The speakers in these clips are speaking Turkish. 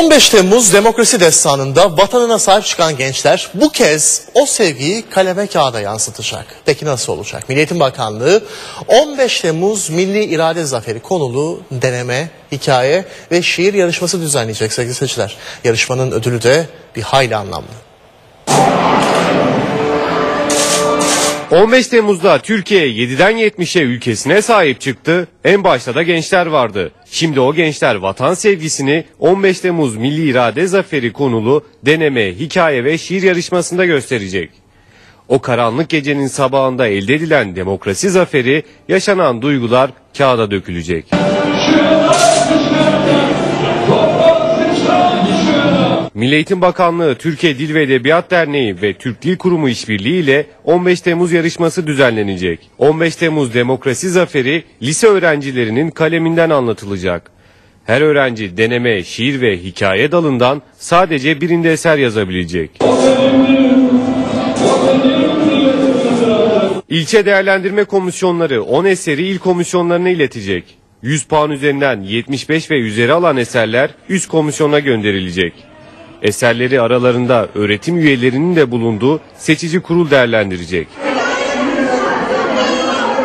15 Temmuz demokrasi destanında vatanına sahip çıkan gençler bu kez o sevgiyi kaleme kağıda yansıtacak. Peki nasıl olacak? Milli Eğitim Bakanlığı 15 Temmuz Milli İrade Zaferi konulu deneme, hikaye ve şiir yarışması düzenleyecek sevgili seyirciler. Yarışmanın ödülü de bir hayli anlamlı. 15 Temmuz'da Türkiye 7'den 70'e ülkesine sahip çıktı. En başta da gençler vardı. Şimdi o gençler vatan sevgisini 15 Temmuz Milli İrade Zaferi konulu deneme, hikaye ve şiir yarışmasında gösterecek. O karanlık gecenin sabahında elde edilen demokrasi zaferi, yaşanan duygular kağıda dökülecek. Milli Eğitim Bakanlığı, Türkiye Dil ve Edebiyat Derneği ve Türk Dil Kurumu işbirliği ile 15 Temmuz yarışması düzenlenecek. 15 Temmuz Demokrasi Zaferi lise öğrencilerinin kaleminden anlatılacak. Her öğrenci deneme, şiir ve hikaye dalından sadece birinde eser yazabilecek. İlçe değerlendirme komisyonları 10 eseri il komisyonlarına iletecek. 100 puan üzerinden 75 ve üzeri alan eserler üst komisyona gönderilecek. Eserleri aralarında öğretim üyelerinin de bulunduğu seçici kurul değerlendirecek.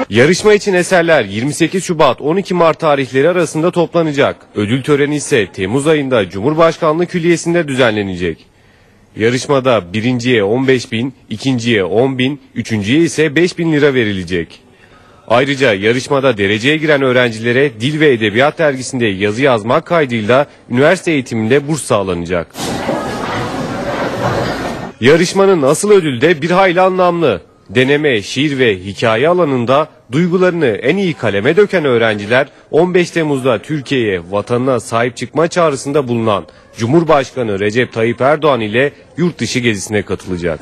Yarışma için eserler 28 Şubat 12 Mart tarihleri arasında toplanacak. Ödül töreni ise Temmuz ayında Cumhurbaşkanlığı Külliyesi'nde düzenlenecek. Yarışmada birinciye 15 bin, ikinciye 10 bin, üçüncüye ise 5 bin lira verilecek. Ayrıca yarışmada dereceye giren öğrencilere Dil ve Edebiyat dergisinde yazı yazmak kaydıyla üniversite eğitiminde burs sağlanacak. Yarışmanın asıl ödülü de bir hayli anlamlı. Deneme, şiir ve hikaye alanında duygularını en iyi kaleme döken öğrenciler 15 Temmuz'da Türkiye'ye vatanına sahip çıkma çağrısında bulunan Cumhurbaşkanı Recep Tayyip Erdoğan ile yurt dışı gezisine katılacak.